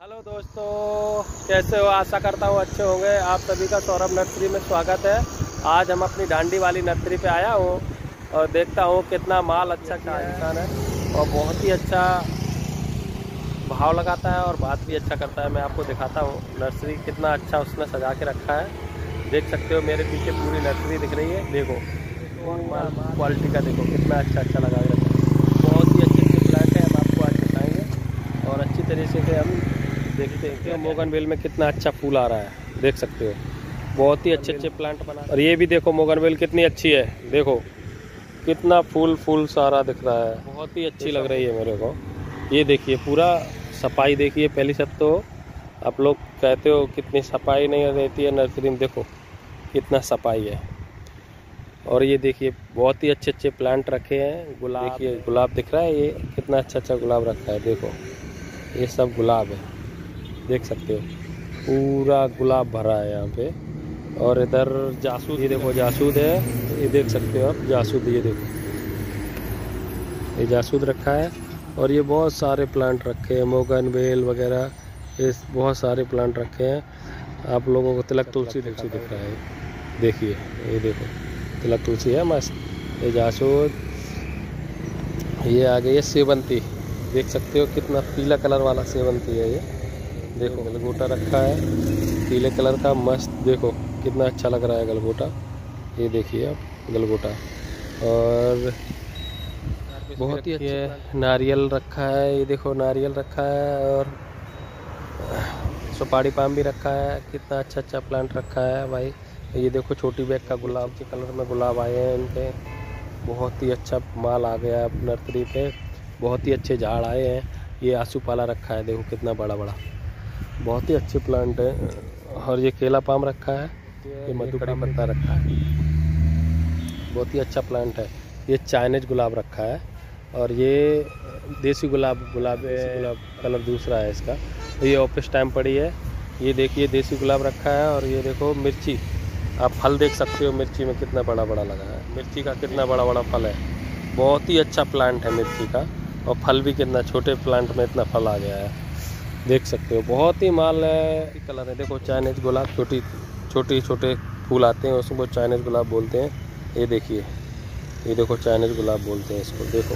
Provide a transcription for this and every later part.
Hello दोस्तों कैसे हो? आशा करता हूँ अच्छे होंगे। आप सभी का सौरभ नर्सरी में स्वागत है। आज हम अपनी डांडी वाली नर्सरी पे आया हूँ और देखता हूँ कितना माल अच्छा क्या इंसान है और बहुत ही अच्छा भाव लगाता है और बात भी अच्छा करता है। मैं आपको दिखाता हूँ नर्सरी कितना अच्छा उसने सजा के रखा है। देख सकते हो मेरे पीछे पूरी नर्सरी दिख रही है। देखो क्वालिटी का देखो कितना अच्छा अच्छा लगा रखा है। बहुत ही अच्छे अच्छे प्लांट है हम आपको आज दिखाएँगे और अच्छी तरीके से हम देखते हैं कि मोगन बेल में कितना अच्छा फूल आ रहा है। देख सकते हो। बहुत ही अच्छे अच्छे प्लांट बना और ये भी देखो मोगन बेल कितनी अच्छी है। देखो कितना फूल फूल सारा दिख रहा है। बहुत ही अच्छी लग रही है मेरे को। ये देखिए पूरा सफ़ाई देखिए पहली सब तो। आप लोग कहते हो कितनी सफ़ाई नहीं रहती है नर्सरी में। देखो कितना सफ़ाई है। और ये देखिए बहुत ही अच्छे अच्छे प्लांट रखे हैं। गुलाब। देखिए गुलाब दिख रहा है ये। कितना अच्छा अच्छा गुलाब रखा है। देखो ये सब गुलाब है। देख सकते हो। पूरा गुलाब भरा है यहाँ पे। और इधर जासूद, ये देखो जासूद है। ये देख सकते हो आप, जासूद, ये देखो। ये जासूद रखा है। और ये बहुत सारे प्लांट रखे हैं, मोगन, बेल वगैरह। ये बहुत सारे प्लांट रखे हैं। आप लोगों को तिलक तुलसी तुलसी दिख रहा है। देखिए, ये देखो, तिलक तुलसी है मस्त। ये जासूद, ये आ गई है सेवंती। देख सकते हो कितना पीला कलर वाला सेवंती है ये। देखो, गलगोटा रखा है। पीले कलर का, मस्त। देखो, कितना अच्छा लग रहा है गलगोटा। ये देखिए आप, गलगोटा। और बहुत ही अच्छे नारियल रखा है। ये देखो, नारियल रखा है और सुपारी पाम भी रखा है। कितना अच्छा अच्छा प्लांट रखा है भाई। ये देखो, छोटी बैग का गुलाब के कलर में गुलाब आए हैं इनके। बहुत ही अच्छा माल आ गया है नर्सरी पे। बहुत ही अच्छे झाड़ आए हैं। ये आँसू पाला रखा है। देखो, कितना बड़ा बड़ा बहुत ही अच्छे प्लांट है। और ये केला पाम रखा है ये मधु मधुकड़ी पत्ता रखा है। बहुत ही अच्छा प्लांट है। ये चाइनीज़ गुलाब रखा है। और ये देसी गुलाब गुलाब गुलाब। कलर दूसरा है इसका। ये ऑफ़िस टाइम पड़ी है। ये देखिए देसी गुलाब रखा है। और ये देखो मिर्ची। आप फल देख सकते हो मिर्ची में कितना बड़ा बड़ा लगा है। मिर्ची का कितना बड़ा बड़ा फल है। बहुत ही अच्छा प्लांट है मिर्ची का। और फल भी कितना छोटे प्लांट में इतना फल आ गया है। देख सकते हो। बहुत ही माल है। कलर है। देखो चाइनीज़ गुलाब छोटी छोटी, छोटे फूल आते हैं, उसको चाइनीज़ गुलाब बोलते हैं। ये देखिए। ये देखो चाइनीज़ गुलाब बोलते हैं इसको। देखो।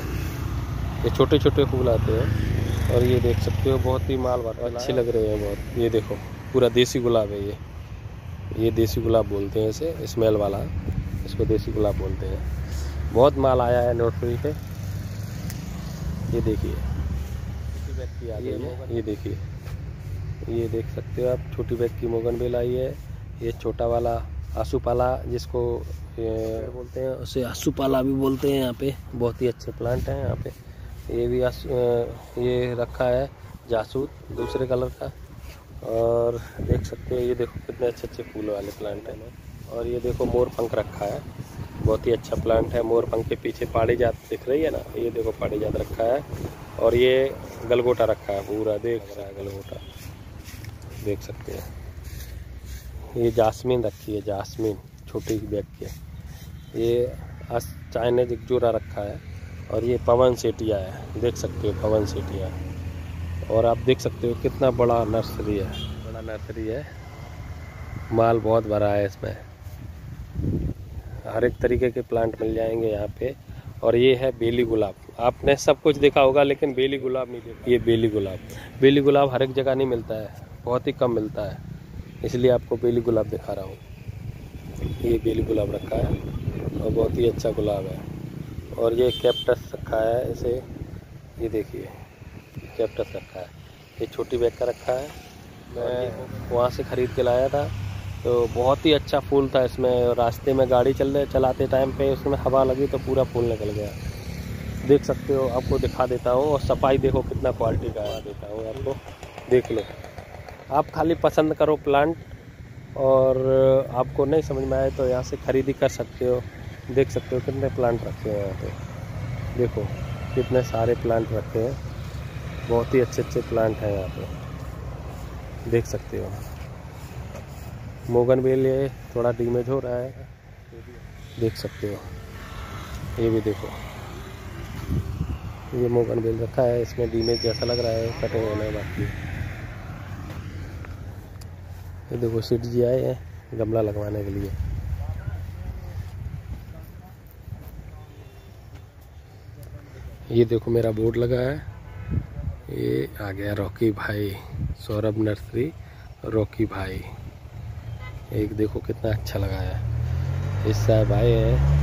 ये छोटे छोटे फूल आते हैं। और ये देख सकते हो, बहुत ही माल बात अच्छी लग रही है बहुत। ये देखो, पूरा देसी गुलाब है ये। ये देसी गुलाब बोलते हैं इसे। स्मेल वाला। इसको देसी गुलाब बोलते हैं। बहुत माल आया है नोटरी पे। ये देखिए। ये, ये देखिए ये देख सकते हो आप छोटी बैग की मोगन बेल आई है ये छोटा वाला आसूपाला जिसको बोलते हैं। उसे आसूपाला भी बोलते हैं यहाँ पे बहुत ही अच्छे प्लांट हैं यहाँ पे। ये भी आस, ये रखा है जासूद दूसरे कलर का। और देख सकते हो ये देखो कितने अच्छे अच्छे फूल वाले प्लांट हैं। और ये देखो मोर पंख रखा है। बहुत ही अच्छा प्लांट है। मोर पंख के पीछे पहाड़ी जात दिख रही है ना? ये देखो पहाड़ी जात रखा है। और ये गलगोटा रखा है पूरा, देख रहा है गलगोटा। देख सकते हैं। ये जासमीन रखी है, जासमीन, छोटी बैग के ये चाइनीज़ एक जोड़ा रखा है। और ये पवन सेठिया है। देख सकते हो पवन सेठिया। और आप देख सकते हो कितना बड़ा नर्सरी है। बड़ा नर्सरी है। माल बहुत भरा है इसमें। हर एक तरीके के प्लांट मिल जाएँगे यहाँ पे। और ये है बेली गुलाब। आपने सब कुछ देखा होगा, लेकिन बेली गुलाब नहीं देखा। ये बेली गुलाब। बेली गुलाब हर एक जगह नहीं मिलता है। बहुत ही कम मिलता है। इसलिए आपको बेली गुलाब दिखा रहा हूँ। ये बेली गुलाब रखा है, और बहुत ही अच्छा गुलाब है। और ये कैप्टस रखा है इसे। ये देखिए कैप्टस रखा है। ये छोटी बैग का रखा है। मैं वहाँ से ख़रीद के लाया था। तो बहुत ही अच्छा फूल था इसमें रास्ते में गाड़ी चल चलाते टाइम पे उसमें हवा लगी तो पूरा फूल निकल गया। देख सकते हो, आपको दिखा देता हूँ, और सफ़ाई देखो कितना क्वालिटी का देता हूँ आपको। देख लो। आप खाली पसंद करो प्लांट और आपको नहीं समझ में आए तो यहाँ से ख़रीदी कर सकते हो। देख सकते हो कितने प्लांट रखे हैं यहाँ पे। देखो, कितने सारे प्लांट रखे हैं। बहुत ही अच्छे अच्छे प्लांट हैं यहाँ पे। देख सकते हो। मोगन बेल ये थोड़ा डीमेज हो रहा है। देख सकते हो। ये भी देखो। ये मोगन बेल रखा है, इसमें डीमेज जैसा लग रहा है कटिंग होने बाकी। ये देखो सीट जी आए हैं गमला लगवाने के लिए। ये देखो, मेरा बोर्ड लगा है। ये आ गया रॉकी भाई, सौरभ नर्सरी, रॉकी भाई। एक देखो कितना अच्छा लगा है। इस साहब आए हैं।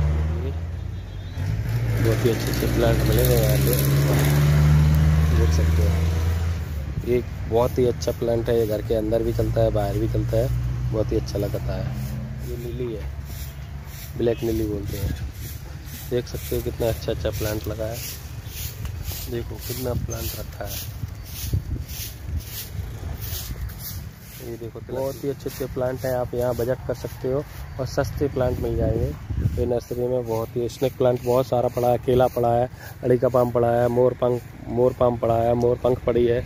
बहुत ही अच्छे अच्छे प्लांट मिलेंगे यहाँ पे। देख सकते हो ये बहुत ही अच्छा प्लांट है। ये घर के अंदर भी चलता है, बाहर भी चलता है। बहुत ही अच्छा लगता है। ये नीली है। ब्लैक नीली बोलते हैं। देख सकते हो कितना अच्छा अच्छा प्लांट लगा है। देखो कितना प्लांट रखा है। ये देखो बहुत ही अच्छे अच्छे प्लांट हैं आप यहाँ बजट कर सकते हो और सस्ते प्लांट मिल जाएँगे। ये नर्सरी में बहुत ही स्नेक प्लांट बहुत सारा पड़ा है केला पड़ा है अड़ी का पाम पड़ा है मोर पंख मोर पाम पड़ा है मोर पंख पड़ी है।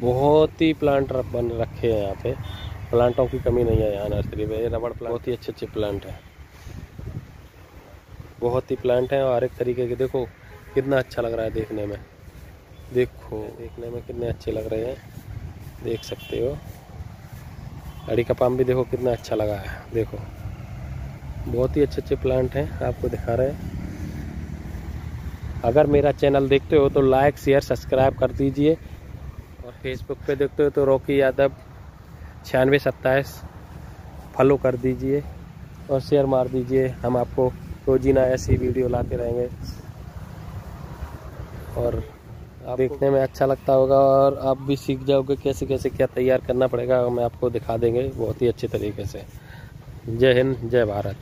बहुत ही प्लांट बन रखे हैं यहाँ पे। प्लांटों की कमी नहीं है यहाँ नर्सरी में ये रबड़ प्लांट बहुत ही अच्छे अच्छे प्लांट हैं। बहुत ही प्लांट हैं और हर एक तरीके के देखो कितना अच्छा लग रहा है देखने में। देखो देखने में कितने अच्छे लग रहे हैं। देख सकते हो। अड़ी का पाम भी देखो कितना अच्छा लगा है। देखो। बहुत ही अच्छे अच्छे प्लांट हैं, आपको दिखा रहे हैं। अगर मेरा चैनल देखते हो तो लाइक शेयर सब्सक्राइब कर दीजिए। और फेसबुक पे देखते हो तो रॉकी यादव छियानवे सत्ताईस फॉलो कर दीजिए। और शेयर मार दीजिए। हम आपको रोजीना ऐसी वीडियो लाते रहेंगे। और देखने में अच्छा लगता होगा और आप भी सीख जाओगे कैसे कैसे क्या तैयार करना पड़ेगा मैं आपको दिखा देंगे बहुत ही अच्छे तरीके से। जय हिंद, जय भारत।